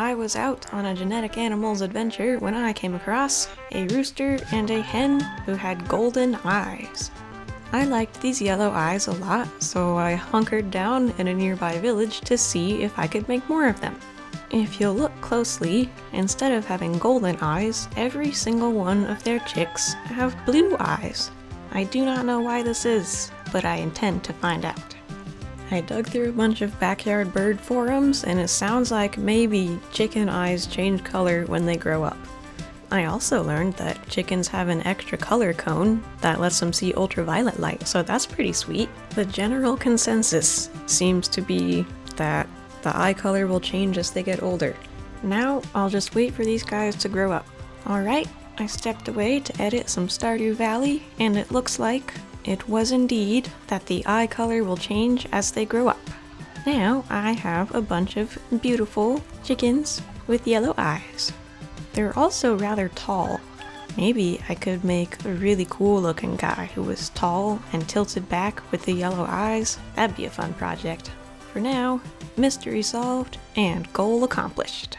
I was out on a genetic animals adventure when I came across a rooster and a hen who had golden eyes. I liked these yellow eyes a lot, so I hunkered down in a nearby village to see if I could make more of them. If you'll look closely, instead of having golden eyes, every single one of their chicks have blue eyes. I do not know why this is, but I intend to find out. I dug through a bunch of backyard bird forums, and it sounds like maybe chicken eyes change color when they grow up. I also learned that chickens have an extra color cone that lets them see ultraviolet light, so that's pretty sweet. The general consensus seems to be that the eye color will change as they get older. Now, I'll just wait for these guys to grow up. Alright, I stepped away to edit some Stardew Valley, and it looks like it was indeed that the eye color will change as they grow up. Now I have a bunch of beautiful chickens with yellow eyes. They're also rather tall. Maybe I could make a really cool looking guy who was tall and tilted back with the yellow eyes. That'd be a fun project. For now, mystery solved and goal accomplished.